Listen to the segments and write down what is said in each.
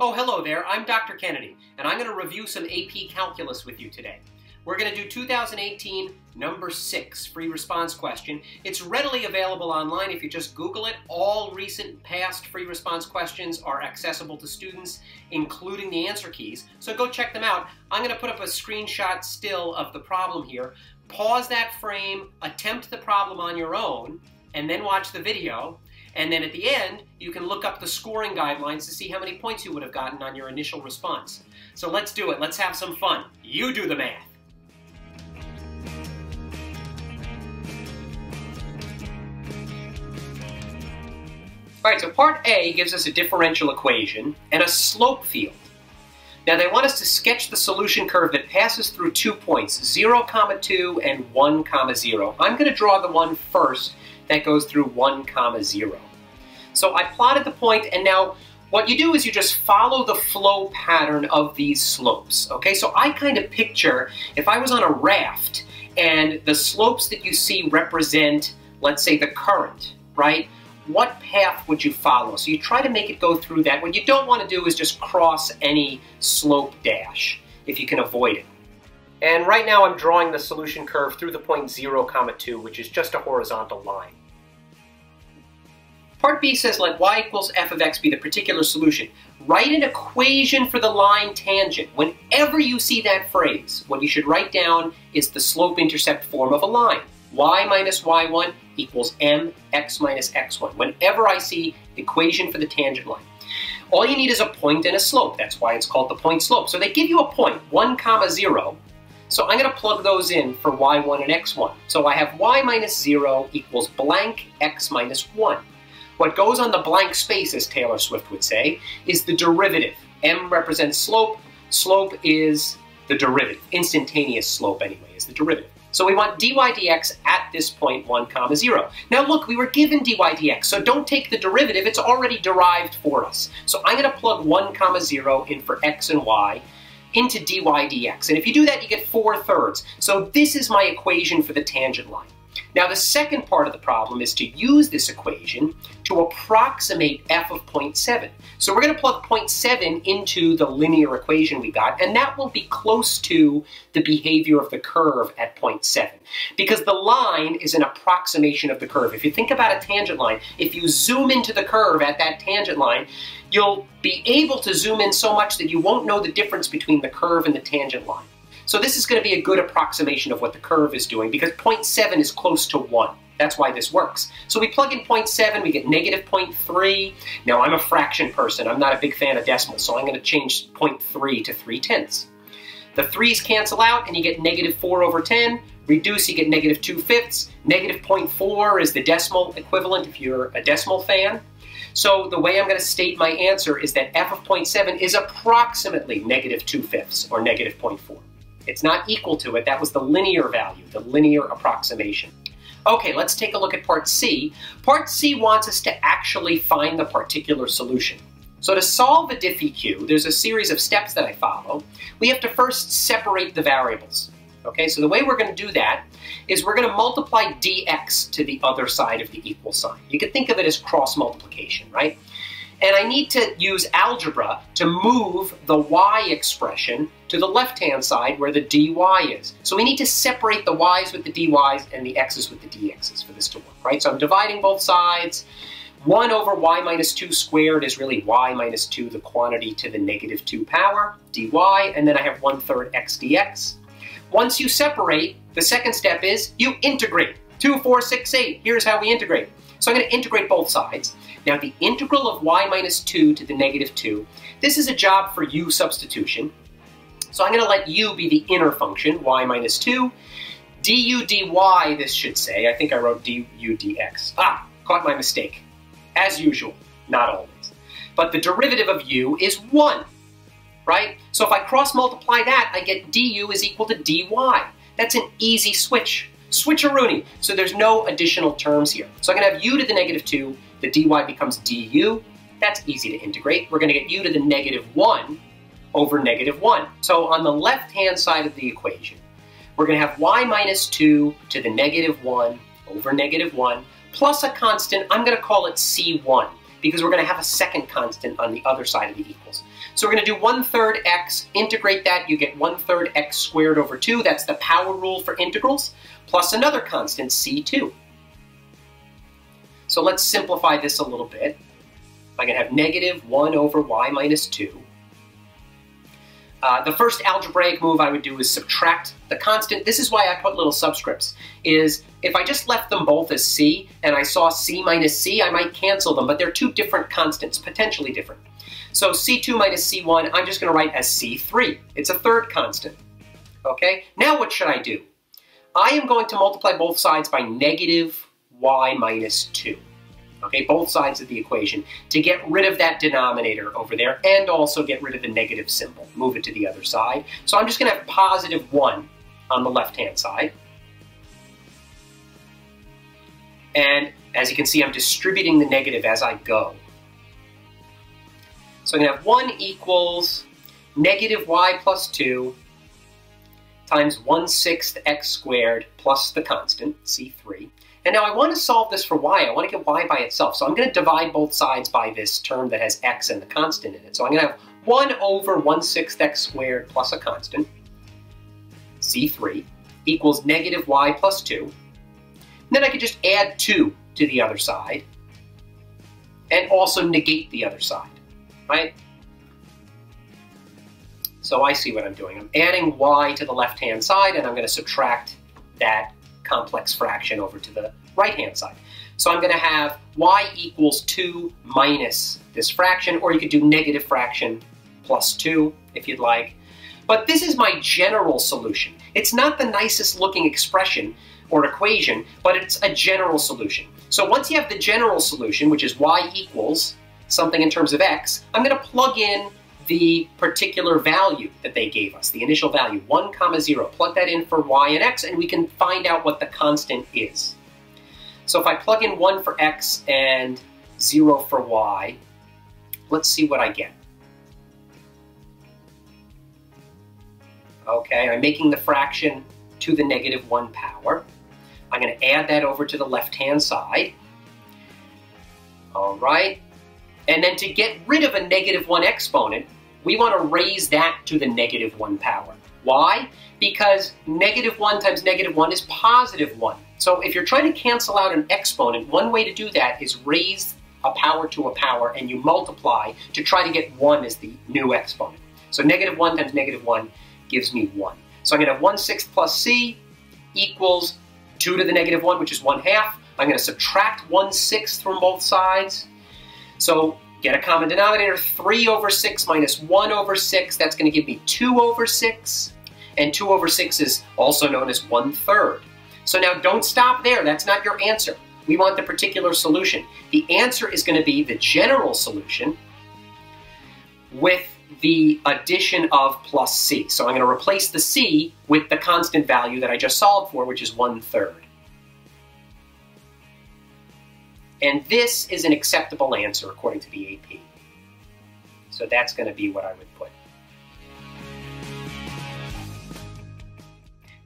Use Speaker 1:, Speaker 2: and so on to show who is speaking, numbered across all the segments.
Speaker 1: Oh, hello there. I'm Dr. Kennedy, and I'm going to review some AP Calculus with you today. We're going to do 2018 number 6 free response question. It's readily available online if you just Google it. All recent past free response questions are accessible to students, including the answer keys. So go check them out. I'm going to put up a screenshot still of the problem here. Pause that frame, attempt the problem on your own, and then watch the video. And then at the end, you can look up the scoring guidelines to see how many points you would have gotten on your initial response. So let's do it. Let's have some fun. You do the math. All right, so part A gives us a differential equation and a slope field. Now they want us to sketch the solution curve that passes through two points, 0, comma 2 and 1, comma 0. I'm going to draw the one first that goes through 1, comma 0. So I plotted the point, and now what you do is you just follow the flow pattern of these slopes, okay? So I kind of picture if I was on a raft and the slopes that you see represent, let's say, the current, right? What path would you follow? So you try to make it go through that. What you don't want to do is just cross any slope dash, if you can avoid it. And right now I'm drawing the solution curve through the point 0, comma 2, which is just a horizontal line. Part B says let y equals f of x be the particular solution. Write an equation for the line tangent. Whenever you see that phrase, what you should write down is the slope-intercept form of a line. y minus y1 equals mx minus x1. Whenever I see equation for the tangent line. All you need is a point and a slope. That's why it's called the point slope. So they give you a point, 1 comma 0. So I'm going to plug those in for y1 and x1. So I have y minus 0 equals blank x minus 1. What goes on the blank space, as Taylor Swift would say, is the derivative. M represents slope. Slope is the derivative. Instantaneous slope, anyway, is the derivative. So we want dy dx at this point 1 comma 0. Now look, we were given dy dx, so don't take the derivative, it's already derived for us. So I'm going to plug 1 comma 0 in for x and y into dy dx. And if you do that, you get 4 thirds. So this is my equation for the tangent line. Now the second part of the problem is to use this equation to approximate f of 0.7. So we're going to plug 0.7 into the linear equation we got, and that will be close to the behavior of the curve at 0.7. Because the line is an approximation of the curve. If you think about a tangent line, if you zoom into the curve at that tangent line, you'll be able to zoom in so much that you won't know the difference between the curve and the tangent line. So this is going to be a good approximation of what the curve is doing because 0.7 is close to 1. That's why this works. So we plug in 0.7, we get negative 0.3. Now I'm a fraction person, I'm not a big fan of decimals, so I'm going to change 0.3 to 3 tenths. The 3's cancel out and you get negative 4 over 10. Reduce, you get negative 2 fifths. Negative 0.4 is the decimal equivalent if you're a decimal fan. So the way I'm going to state my answer is that f of 0.7 is approximately negative 2 fifths or negative 0.4. It's not equal to it. That was the linear value, the linear approximation. Okay, let's take a look at part C. Part C wants us to actually find the particular solution. So to solve a diffie there's a series of steps that I follow. We have to first separate the variables. Okay, so the way we're going to do that is we're going to multiply dx to the other side of the equal sign. You could think of it as cross multiplication, right? And I need to use algebra to move the y expression to the left-hand side where the dy is. So we need to separate the y's with the dy's and the x's with the dx's for this to work, right? So I'm dividing both sides. 1 over y minus 2 squared is really y minus 2, the quantity to the negative 2 power, dy, and then I have 1 third x dx. Once you separate, the second step is you integrate. 2, 4, 6, 8. Here's how we integrate. So I'm going to integrate both sides. Now the integral of y minus 2 to the negative 2, this is a job for u substitution. So I'm going to let u be the inner function, y minus 2. du dy, this should say. I think I wrote du dx. Ah, caught my mistake. As usual, not always. But the derivative of u is 1, right? So if I cross multiply that, I get du is equal to dy. That's an easy switch. Switcheroony. So there's no additional terms here. So I'm going to have u to the negative 2. The dy becomes du. That's easy to integrate. We're going to get u to the negative 1 over negative 1. So on the left-hand side of the equation, we're going to have y minus 2 to the negative 1 over negative 1 plus a constant. I'm going to call it c1. because we're going to have a second constant on the other side of the equals. So we're going to do 1 third x, integrate that, you get 1 third x squared over 2, that's the power rule for integrals, plus another constant, c2. So let's simplify this a little bit. I'm going to have negative 1 over y minus 2. Uh, the first algebraic move I would do is subtract the constant. This is why I put little subscripts, is if I just left them both as c, and I saw c minus c, I might cancel them, but they're two different constants, potentially different. So c2 minus c1, I'm just going to write as c3. It's a third constant. Okay, now what should I do? I am going to multiply both sides by negative y minus 2 okay, both sides of the equation, to get rid of that denominator over there and also get rid of the negative symbol, move it to the other side. So I'm just going to have positive 1 on the left-hand side. And as you can see, I'm distributing the negative as I go. So I'm going to have 1 equals negative y plus 2 times 1 sixth x squared plus the constant, c3, and now I want to solve this for y. I want to get y by itself. So I'm going to divide both sides by this term that has x and the constant in it. So I'm going to have 1 over 1 sixth x squared plus a constant, c3, equals negative y plus 2. And then I could just add 2 to the other side and also negate the other side, right? So I see what I'm doing. I'm adding y to the left-hand side, and I'm going to subtract that complex fraction over to the right-hand side. So I'm going to have y equals 2 minus this fraction, or you could do negative fraction plus 2 if you'd like. But this is my general solution. It's not the nicest looking expression or equation, but it's a general solution. So once you have the general solution, which is y equals something in terms of x, I'm going to plug in the particular value that they gave us, the initial value, 1 comma 0. Plug that in for y and x, and we can find out what the constant is. So if I plug in 1 for x and 0 for y, let's see what I get. Okay, I'm making the fraction to the negative 1 power. I'm going to add that over to the left-hand side. All right. And then to get rid of a negative 1 exponent, we want to raise that to the negative 1 power. Why? Because negative 1 times negative 1 is positive 1. So if you're trying to cancel out an exponent, one way to do that is raise a power to a power and you multiply to try to get 1 as the new exponent. So negative 1 times negative 1 gives me 1. So I'm going to have 1 sixth plus c equals 2 to the negative 1, which is 1 half. I'm going to subtract 1 sixth from both sides. So Get a common denominator, 3 over 6 minus 1 over 6, that's going to give me 2 over 6. And 2 over 6 is also known as 1 third. So now don't stop there, that's not your answer. We want the particular solution. The answer is going to be the general solution with the addition of plus c. So I'm going to replace the c with the constant value that I just solved for, which is 1 third. And this is an acceptable answer according to the AP. So that's going to be what I would put.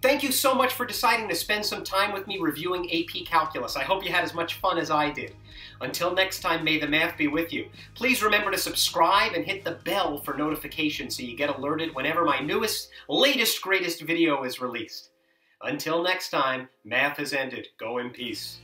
Speaker 1: Thank you so much for deciding to spend some time with me reviewing AP Calculus. I hope you had as much fun as I did. Until next time, may the math be with you. Please remember to subscribe and hit the bell for notifications so you get alerted whenever my newest, latest, greatest video is released. Until next time, math has ended. Go in peace.